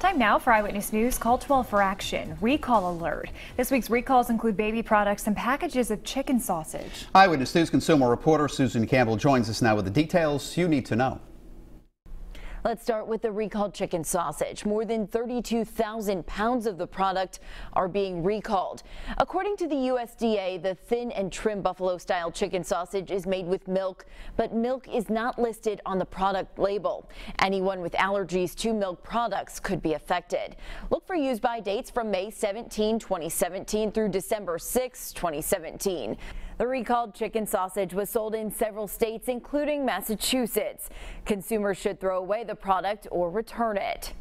Time now for Eyewitness News. Call 12 for action. Recall alert. This week's recalls include baby products and packages of chicken sausage. Eyewitness News consumer reporter Susan Campbell joins us now with the details you need to know. Let's start with the recalled chicken sausage. More than 32,000 pounds of the product are being recalled. According to the USDA, the thin and trim buffalo style chicken sausage is made with milk, but milk is not listed on the product label. Anyone with allergies to milk products could be affected. Look for use by dates from May 17, 2017 through December 6, 2017. The recalled chicken sausage was sold in several states, including Massachusetts. Consumers should throw away the product or return it.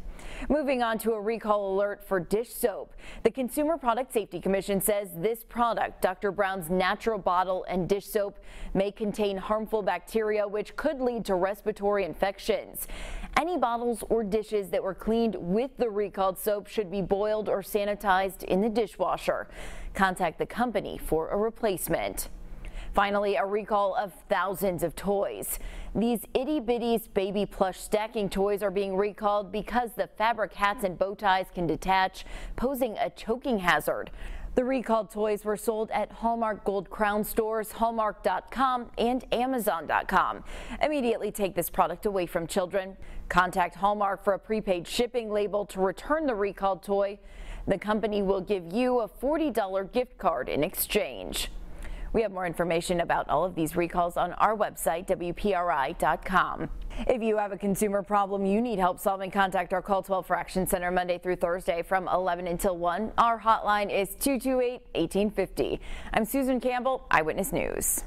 Moving on to a recall alert for dish soap. The Consumer Product Safety Commission says this product, Dr. Brown's natural bottle and dish soap, may contain harmful bacteria which could lead to respiratory infections. Any bottles or dishes that were cleaned with the recalled soap should be boiled or sanitized in the dishwasher. Contact the company for a replacement. Finally, a recall of thousands of toys. These Itty Bittys baby plush stacking toys are being recalled because the fabric hats and bow ties can detach, posing a choking hazard. The recalled toys were sold at Hallmark Gold Crown stores, Hallmark.com, and Amazon.com. Immediately take this product away from children. Contact Hallmark for a prepaid shipping label to return the recalled toy. The company will give you a $40 gift card in exchange. We have more information about all of these recalls on our website, WPRI.com. If you have a consumer problem you need help solving, contact our Call 12 for Action Center Monday through Thursday from 11 until 1. Our hotline is 228 1850. I'm Susan Campbell, Eyewitness News.